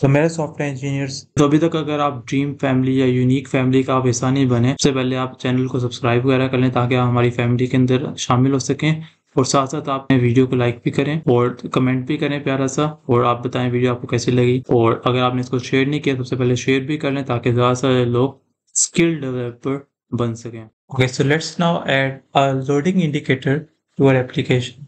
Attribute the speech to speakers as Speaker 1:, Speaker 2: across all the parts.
Speaker 1: तो मेरे software engineers तो अभी तक अगर आप ड्रीम फैमिली या यूनिक फैमिली का आप हिस्सा नहीं बने सबसे पहले आप चैनल को सब्सक्राइब वगैरह कर लें ताकि आप हमारी फैमिली के अंदर शामिल हो सकें। और साथ साथ आप वीडियो को लाइक भी करें और कमेंट भी करें प्यारा सा और आप बताएँ वीडियो आपको कैसी लगी। और अगर आपने इसको शेयर नहीं किया तो सबसे पहले शेयर भी कर लें ताकि ज़्यादा से लोग स्किल डेवलपर बन सकें। Okay so let's now add a loading indicator to application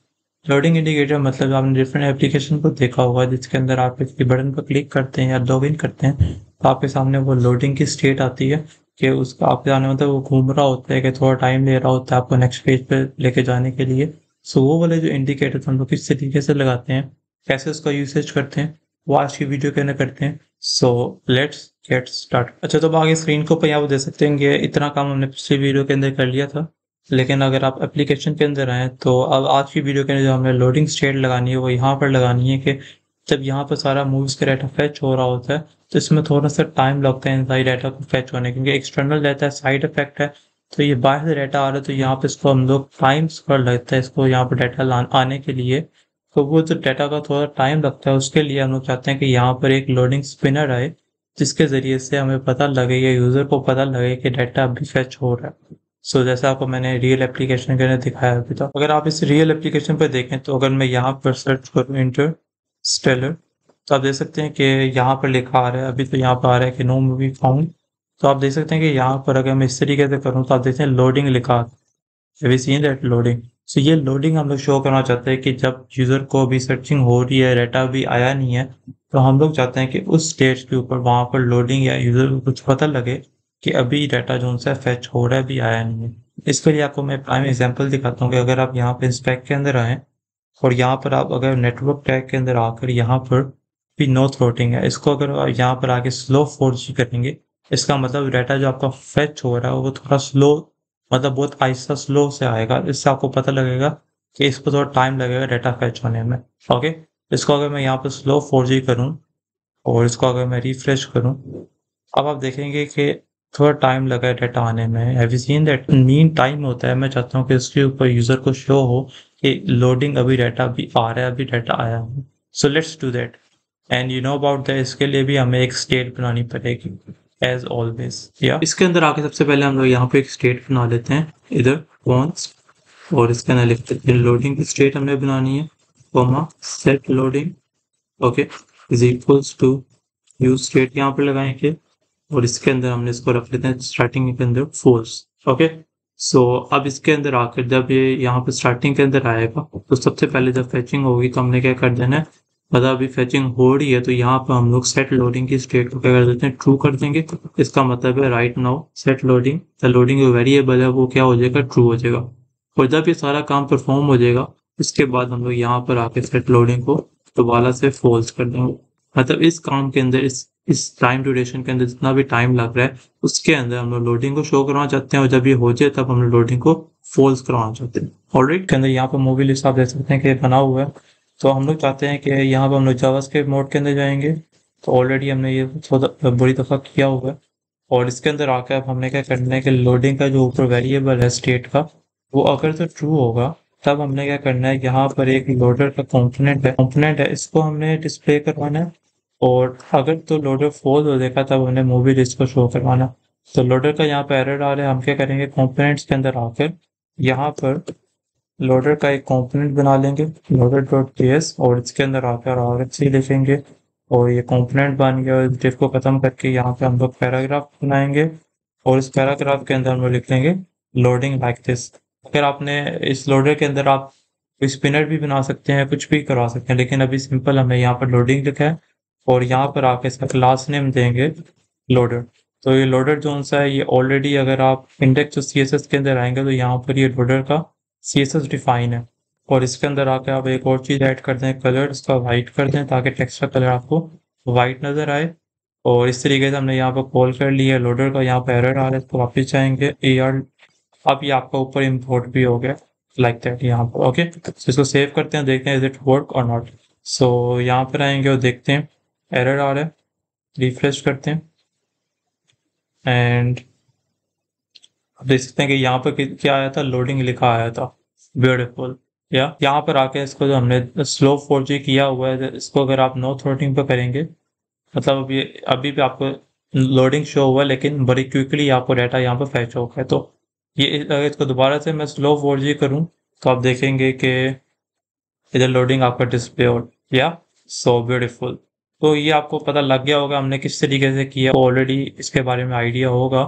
Speaker 1: loading indicator मतलब आपने डिफरेंट एप्लीकेशन को देखा होगा, जिसके अंदर आप इसके बटन पर क्लिक करते हैं या लॉग इन करते हैं तो आपके सामने वो लोडिंग की स्टेट आती है कि उसका आपके सामने मतलब वो घूम रहा होता है कि थोड़ा टाइम ले रहा होता है आपको नेक्स्ट पेज पर लेके जाने के लिए। सो वो वाले जो इंडिकेटर हम लोग किस तरीके से लगाते हैं, कैसे उसका यूसेज करते हैं, वो आज की वीडियो के अंदर करते हैं। सो लेट्स गेट स्टार्ट अच्छा तो आगे स्क्रीन को ऊपर यहाँ पर देख सकते हैं कि इतना काम हमने पिछली वीडियो के अंदर कर लिया था। लेकिन अगर आप एप्लीकेशन के अंदर आए तो अब आज की वीडियो के अंदर जो हमने लोडिंग स्टेट लगानी है, वो यहाँ पर लगानी है कि जब यहाँ पर सारा मूव्स का डाटा फैच हो रहा होता है तो इसमें थोड़ा सा टाइम लगता है इन डाटा को फैच होने क्योंकि एक्सटर्नल डाटा है साइड इफ़ेक्ट है तो ये बाहर से डाटा आ रहा है तो यहाँ पे इसको हम लोग टाइम स्क्वायर लगता है, इसको यहाँ पर डाटा आने के लिए। तो वो जो डाटा का थोड़ा टाइम लगता है, उसके लिए हम लोग चाहते हैं कि यहाँ पर एक लोडिंग स्पिनर आए, जिसके ज़रिए से हमें पता लगे या यूज़र को पता लगे कि डाटा अभी फैच हो रहा है। सो so, जैसा आपको मैंने रियल एप्लीकेशन के लिए दिखाया अभी तक अगर आप इस रियल एप्लीकेशन पर देखें तो अगर मैं यहाँ पर सर्च करूँ इंटर स्टेलर तो आप देख सकते हैं कि यहाँ पर लिखा आ रहा है अभी तो यहाँ पर आ रहा है कि नो मूवी फाउंड तो आप देख सकते हैं कि यहाँ पर अगर मैं इस तरीके से करूँ तो आप देखते हैं लोडिंग लिखा we seen that loading so ये लोडिंग हम लोग शो करना चाहते हैं कि जब यूज़र को अभी सर्चिंग हो रही है डाटा भी आया नहीं है तो हम लोग चाहते हैं कि उस स्टेज के ऊपर वहाँ पर लोडिंग या यूज़र को कुछ पता लगे। कि अभी डाटा जो उनसे फैच हो रहा है, अभी आया नहीं है। इसके लिए आपको मैं प्राइम एग्जांपल दिखाता हूँ कि अगर आप यहाँ पे इंस्पेक्ट के अंदर आए और यहाँ पर आप अगर नेटवर्क टैग के अंदर आकर यहाँ पर भी नो थ्रोटिंग है, इसको अगर आप यहाँ पर आके स्लो फोर करेंगे, इसका मतलब डाटा जो आपका फैच हो रहा है, वो थोड़ा स्लो मतलब बहुत आहिस्ता स्लो से आएगा। इससे आपको पता लगेगा कि इसको थोड़ा टाइम लगेगा डाटा फैच होने में। ओके इसको अगर मैं यहाँ पर स्लो फोर करूँ और इसको अगर मैं रिफ्रेश करूँ, अब आप देखेंगे कि थोड़ा टाइम लगा है डाटा आने में। Have you seen that mean time होता है? मैं चाहता हूँ कि इसके ऊपर यूज़र को शो हो कि लोडिंग अभी डाटा अभी आ रहा है, अभी डाटा आया है। So let's do that and you know about that इसके लिए भी हमें एक स्टेट बनानी पड़ेगी एज ऑलवेज या इसके अंदर आके सबसे पहले हम लोग यहाँ पे एक स्टेट बना लेते हैं। इधर वॉन्स और इसके अंदर लिखते हैं लोडिंग की स्टेट हमने बनानी है comma set loading okay is equals to use state यहाँ पे लगाएँगे। और इसके अंदर हमने इसको रख लेते हैं स्टार्टिंग के अंदर फोर्स ओके सो अब इसके अंदर आकर जब ये यहाँ पे स्टार्टिंग के अंदर आएगा तो सबसे पहले जब फैचिंग होगी तो हमने क्या कर देना है? मतलब अभी फैचिंग हो रही है तो यहाँ पर हम लोग सेट लोडिंग की स्टेट को क्या कर देते हैं? ट्रू कर देंगे। इसका मतलब है right now set loading the loading जो वेरिएबल है, वो क्या हो जाएगा? ट्रू हो जाएगा। और जब ये सारा काम परफॉर्म हो जाएगा, इसके बाद हम लोग यहाँ पर आके सेट लोडिंग को दोबारा से फोल्स कर देंगे। मतलब इस काम के अंदर, इस इस टाइम ड्यूरेशन के अंदर जितना भी टाइम लग रहा है, उसके अंदर हम लोग लोडिंग को शो करवाना चाहते हैं और जब ये हो जाए, तब हम लोग लोडिंग को फोल्स करवाना चाहते हैं। ऑलरेडी के अंदर यहाँ पर मूवी लिस्ट आप देख सकते हैं कि बना हुआ है। तो हम लोग चाहते हैं कि यहाँ पर हम लोग जावास के मोड के अंदर जाएँगे। तो ऑलरेडी हमने ये बुरी दफ़ा किया हुआ है। और इसके अंदर आकर अब हमने क्या करना है कि लोडिंग का जो ऊपर वेरिएबल है स्टेट का, वो अगर तो ट्रू होगा, तब हमने क्या करना है, यहाँ पर एक लोडर का कंपोनेंट है। कंपोनेंट है, इसको हमने डिस्प्ले करवाना है। और अगर तो लोडर फॉल हो देखा तब हमने मूवी लिस्ट को शो करवाना। तो लोडर का यहाँ पर एरर आ रहा है, हम क्या करेंगे? कंपोनेंट्स के अंदर आकर यहाँ पर लोडर का एक कंपोनेंट बना लेंगे लोडर डॉट के और इसके अंदर आकर आर एच सी लिखेंगे। और ये कंपोनेंट बन गया, और डिफ को ख़त्म करके यहाँ पे हम लोग पैराग्राफ बनाएँगे। और इस पैराग्राफ के अंदर हम लोग लिख लेंगे लोडिंग लाइक दिस अगर आपने इस लोडर के अंदर आप स्पिनर भी बना सकते हैं, कुछ भी करवा सकते हैं, लेकिन अभी सिंपल हमें यहाँ पर लोडिंग लिखा है। और यहाँ पर आके इसका क्लास नेम देंगे लोडर तो ये लोडर जो सा है, ये ऑलरेडी अगर आप इंडेक्स जो सी के अंदर आएँगे तो यहाँ पर ये लोडर का सी एस एस डिफाइन है। और इसके अंदर आके आप एक और चीज़ ऐड कर दें कलर इसका वाइट कर दें, ताकि टेक्स्ट का कलर आपको वाइट नज़र आए। और इस तरीके से हमने यहाँ पर कॉल कर लिया है लोडर का यहाँ पर एरर आ रहा है तो वापस जाएँगे। ए आर अब ये आपका ऊपर इम्पोर्ट भी हो गया लाइक दैट यहाँ पर ओके तो इसको सेव करते हैं, देखते हैं इज़ इट वर्क और नॉट सो यहाँ पर आएँगे और देखते हैं। एरर आ रहा है रिफ्रेश करते हैं। एंड आप देख सकते हैं कि यहाँ पर क्या आया था? लोडिंग लिखा आया था। ब्यूटिफुल या यहाँ पर आके इसको जो हमने स्लो फोर जी किया हुआ है, इसको अगर आप नो थ्रोटिंग पे करेंगे मतलब अभी अभी भी आपको लोडिंग शो हुआ है, लेकिन बड़ी क्विकली आपको डाटा यहाँ पर फैच होगा। तो ये अगर इसको दोबारा से मैं स्लो फोर जी करूँ तो आप देखेंगे कि इधर लोडिंग आपका डिस्प्ले हो, या? सो ब्यूटीफुल तो ये आपको पता लग गया होगा हमने किस तरीके से किया। ऑलरेडी इसके बारे में आइडिया होगा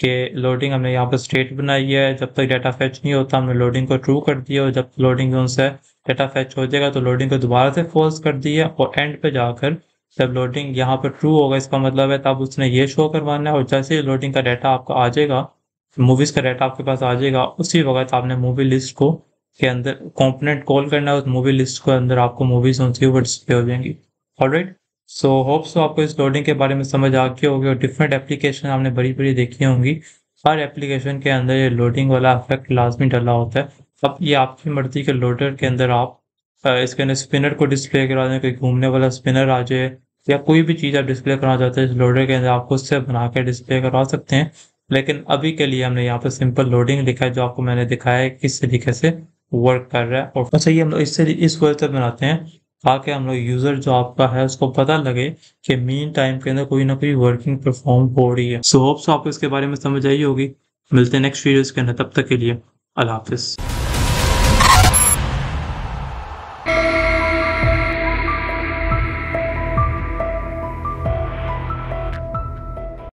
Speaker 1: कि लोडिंग हमने यहाँ पर स्टेट बनाई है। जब तक डाटा फैच नहीं होता, हमने लोडिंग को ट्रू कर दिया और जब लोडिंग जोन से डाटा फैच हो जाएगा तो लोडिंग को दोबारा से फोर्स कर दिया और एंड पे जाकर जब लोडिंग यहाँ पर ट्रू होगा, इसका मतलब है तब उसने ये शो करवाना है और जैसे ही लोडिंग का डाटा आपका आ जाएगा मूवीज़ का डाटा आपके पास आ जाएगा, उसी वक्त आपने मूवी लिस्ट को के अंदर कंपोनेंट कॉल करना है, उस मूवी लिस्ट के अंदर आपको मूवीज़ है वो डिस्प्ले हो जाएँगी। Alright so so, hope so आपको इस लोडिंग के बारे में समझ आ गई होगी और डिफरेंट एप्लीकेशन आपने बड़ी बड़ी देखी होंगी। हर एप्लीकेशन के अंदर ये लोडिंग वाला इफ़ेक्ट लाजमी डला होता है। अब ये आपकी मर्ज़ी के लोडर के अंदर आप इसके अंदर स्पिनर को डिस्प्ले करा दें कोई घूमने वाला स्पिनर आ जाए या कोई भी चीज़ आप डिस्प्ले करना चाहते हैं इस लोडर के अंदर आप खुद से बना के डिस्प्ले करवा सकते हैं। लेकिन अभी के लिए हमने यहाँ पर सिंपल लोडिंग लिखा है जो आपको मैंने दिखाया है किस तरीके से वर्क कर रहा है और अच्छा ये हम लोग इससे इस वजह से बनाते हैं। ताकि हम लोग यूज़र जो आपका है, उसको पता लगे कि मीन टाइम के अंदर कोई ना कोई वर्किंग परफॉर्म हो रही है। सो होप्स आपको इसके बारे में समझ आई होगी। मिलते हैं नेक्स्ट वीडियोस के अंदर, तब तक के लिए अल्लाह हाफिज़।